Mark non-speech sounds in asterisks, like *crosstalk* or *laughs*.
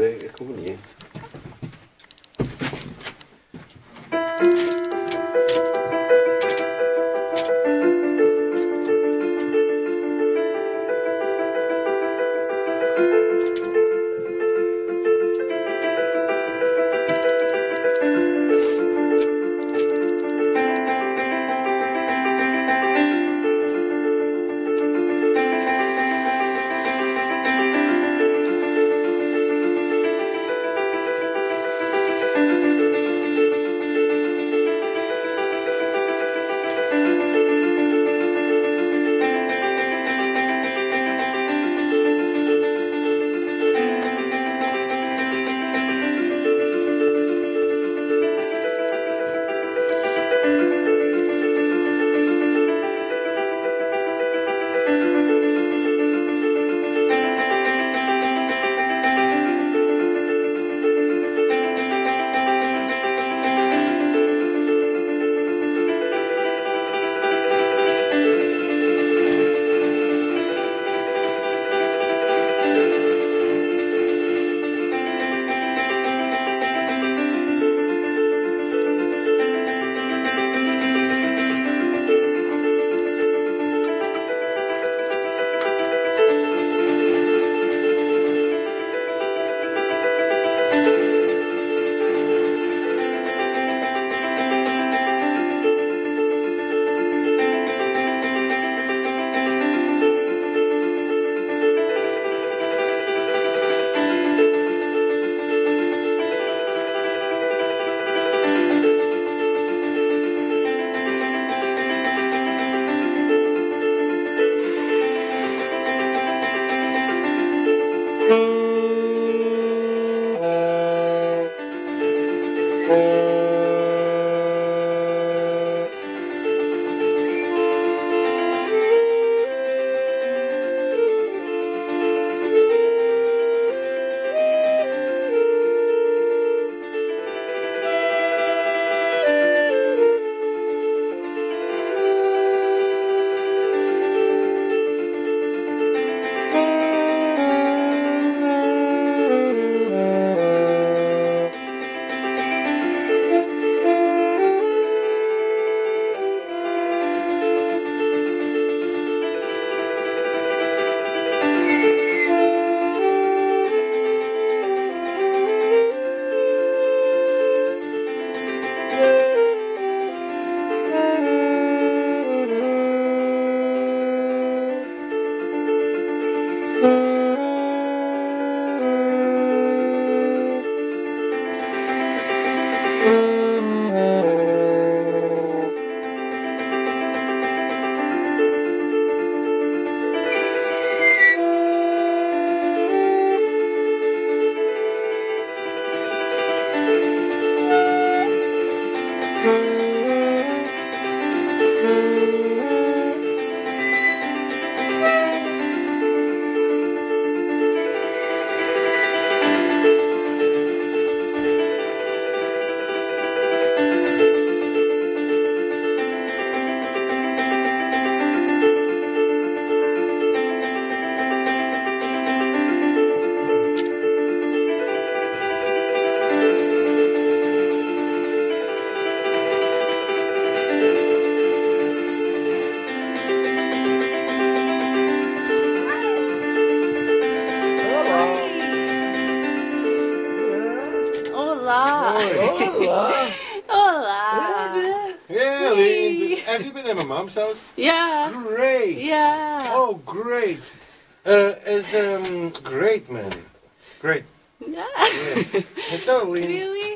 这个公里。Olá! Olá! Olá! Yeah, lindo. Have you been at my mom's house? Yeah! Great! Yeah! Oh, great! Uh, as um, great man. Great. Yeah! Yes. *laughs* Então, lindo. Really?